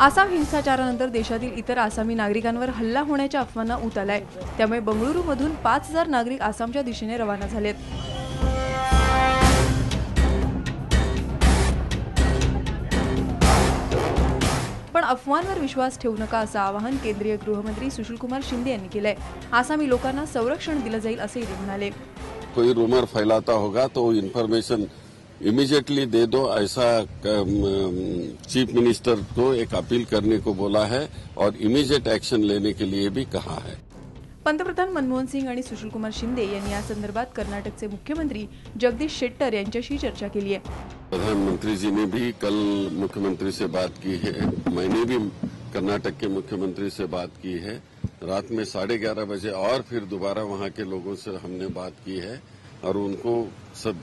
आसाम हिंसाचारानंतर देशातील इतर आसामी नागरिकांवर हल्ला होण्याच्या अफवांना उत आलाय. त्यामुळे बंगळुरूमधून पाच हजार नागरिक आसामच्या दिशेने रवाना झालेत. पण अफवांवर विश्वास ठेवू नका असं आवाहन केंद्रीय गृहमंत्री सुशीलकुमार शिंदे यांनी केलंय. आसामी लोकांना संरक्षण दिलं जाईल असंही ते म्हणाले. कोई रूमर फैलाता होगा तो इन्फॉर्मेशन इमीडिएटली दे दो ऐसा चीफ मिनिस्टर को एक अपील करने को बोला है और इमीडिएट एक्शन लेने के लिए भी कहा है। पंतप्रधान मनमोहन सिंग आणि सुशीलकुमार शिंदे यांनी या संदर्भात कर्नाटकचे मुख्यमंत्री जगदीश शेट्टर यांच्याशी चर्चा केली आहे. प्रधानमंत्री जी ने भी कल मुख्यमंत्री से बात की है। मैंने भी कर्नाटक के मुख्यमंत्री से बात की है। रात में साढ़े ग्यारह बजे और फिर दोबारा वहाँ के लोगों से हमने बात की है और उनको सब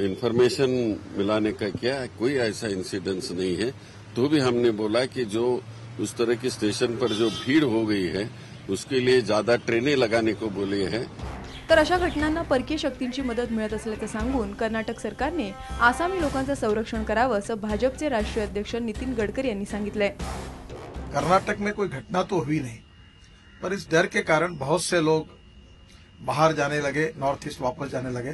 इंफॉर्मेशन मिलाने का क्या है? कोई ऐसा इंसिडेंस नहीं है। तो भी हमने बोला कि जो उस तरह के स्टेशन पर जो भीड़ हो गई है उसके लिए ज़्यादा ट्रेनें लगाने को बोले हैं। तर अशा घटनांना परकीय शक्तींची मदत मिळत असल्याचं सांगून कर्नाटक सरकारने आसामी लोकांचं संरक्षण करावं असं भाजपचे राष्ट्रीय अध्यक्ष नितीन गडकरी यांनी सांगितलंय. कर्नाटक में कोई घटना तो हुई नहीं पर इस डर के कारण बहुत से लोग बाहर जाने लगे नॉर्थ ईस्ट वापस जाने लगे।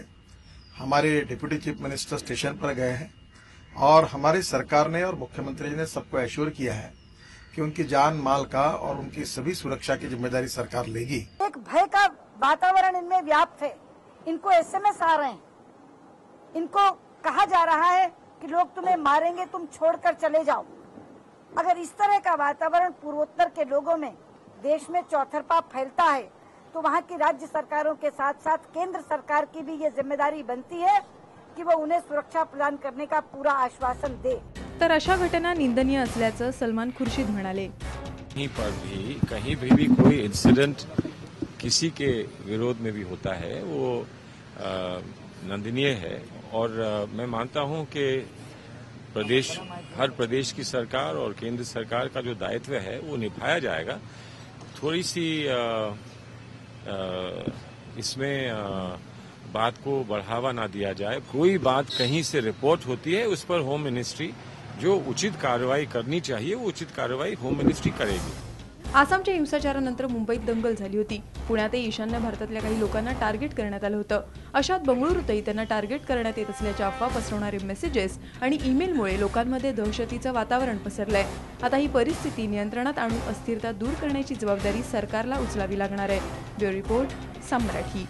हमारे डिप्यूटी चीफ मिनिस्टर स्टेशन पर गए हैं और हमारी सरकार ने और मुख्यमंत्री जी ने सबको एश्योर किया है कि उनकी जान, माल का और उनकी सभी सुरक्षा की ज़िम्मेदारी सरकार लेगी। एक भय का वातावरण इनमें व्याप्त है। इनको एसएमएस आ रहे हैं। इनको कहा जा रहा है कि लोग तुम्हें मारेंगे, तुम छोड़कर चले जाओ। अगर इस तरह का वातावरण पूर्वोत्तर के लोगों में देश में चौथरपा फैलता है तो वहाँ की राज्य सरकारों के साथ साथ केंद्र सरकार की भी ये ज़िम्मेदारी बनती है कि वो उन्हें सुरक्षा प्रदान करने का पूरा आश्वासन दे। तर अशा घटना निंदनीय असल्याचं सलमान खुर्शीद म्हणाले. कहीं पर भी कहीं भी भी कोई इंसिडेंट किसी के विरोध में भी होता है वो निंदनीय है। और अ, मैं मानता हूँ कि प्रदेश हर प्रदेश की सरकार और केंद्र सरकार का जो दायित्व है वो निभाया जाएगा। थोड़ी सी अ, इसमें बात को बढ़ावा ना दिया जाए। कोई बात कहीं से रिपोर्ट होती है, उस पर होम मिनिस्ट्री, जो उचित कार्रवाई करनी चाहिए, वो उचित कार्रवाई होम मिनिस्ट्री करेगी। आसामच्या हिंसाचारानंतर मुंबईत दंगल झाली होती. पुण्यातही ईशान्य भारतातल्या काही लोकांना टार्गेट करण्यात आलं होतं. अशात बंगळुरूतही त्यांना टार्गेट करण्यात येत असल्याच्या अफवा पसरवणारे मेसेजेस आणि ईमेलमुळे लोकांमध्ये दहशतीचं वातावरण पसरलंय. आता ही परिस्थिती नियंत्रणात आणून अस्थिरता दूर करण्याची जबाबदारी सरकारला उचलावी लागणार आहे. Bureau report सम्राठी